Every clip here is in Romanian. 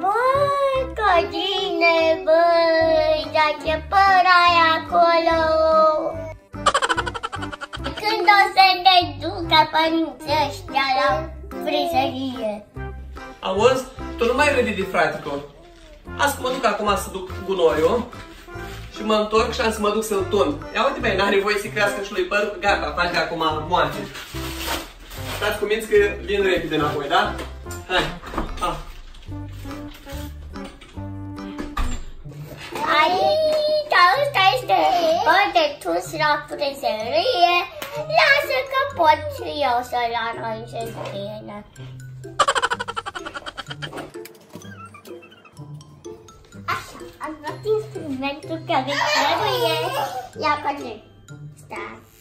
Băi, Căline, băi, dar ce păr ai acolo? Când o să ne ducă părinții ăștia la frizerie? Auzi, tu nu mai râdi de frate tu. Azi mă duc acum să duc gunoiul și mă întorc și am să mă duc să-l tun. Ia uite băi, n-are voie să crească și lui păr, gata, faci acum moarte. Stați cu minți că vin repede înapoi, da? Hai, ha. Aici, ăsta este păr de tus la frizerie. Lasă că pot și eu să-l aranjez bine. Așa, am luat instrumentul care trebuie. Ia pe Stați.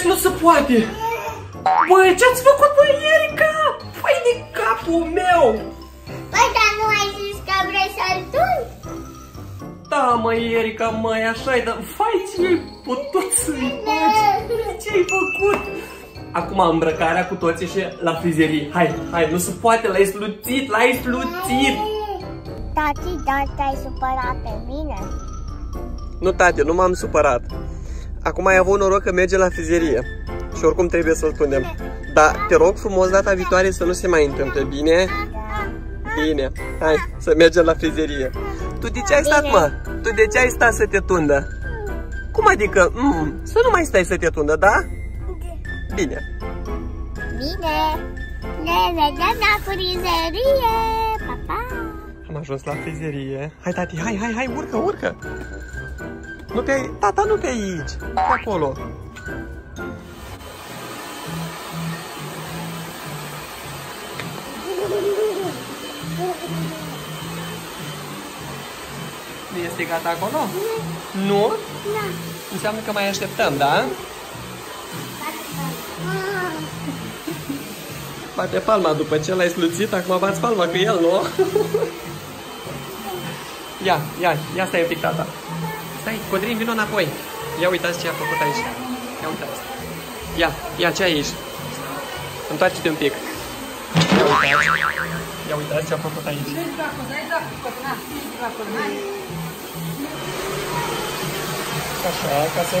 Deci nu se poate! Băi, ce-ați făcut, băi, Erica? Păi de capul meu! Păi, dar nu ai zis că vrei să-l tun? Da, mă, Erica, măi, așa-i, dar fai ce-ai putut să-i faci? Ce-ai făcut? Acum îmbrăcarea cu toții și la frizerie. Hai, hai, nu se poate, l-ai sluțit, l-ai sluțit! Tati, dar te-ai supărat pe mine? Nu, tate, nu m-am supărat. Acum ai avut noroc că merge la frizerie. Și oricum trebuie să-l punem. Dar te rog frumos data viitoare să nu se mai întâmple, bine? Da. Bine, hai să mergem la frizerie. Tu de ce ai stat, Bine. mă? Tu de ce ai stat să te tundă? Cum adică? Mm, să nu mai stai să te tundă, da? Bine. Bine, ne vedem la frizerie, pa, pa! Am ajuns la frizerie. Hai, tati, hai, hai, hai, urcă, urcă. Nu pe aici, tata, nu pe aici, pe acolo. Nu este gata acolo? Nu? Da. Înseamnă că mai așteptăm, da? Bate palma după ce l-ai sluțit, acum bați palma cu el, nu? ia, ia, ia stai un pic, tata. Stai, Codrin, vino înapoi. Ia uitați ce a făcut aici. Ia uitați. Ia, ia, ce ai aici? Întoarce-te un pic. Ia uitați. Ia uitați ce a făcut aici. Așa, ca să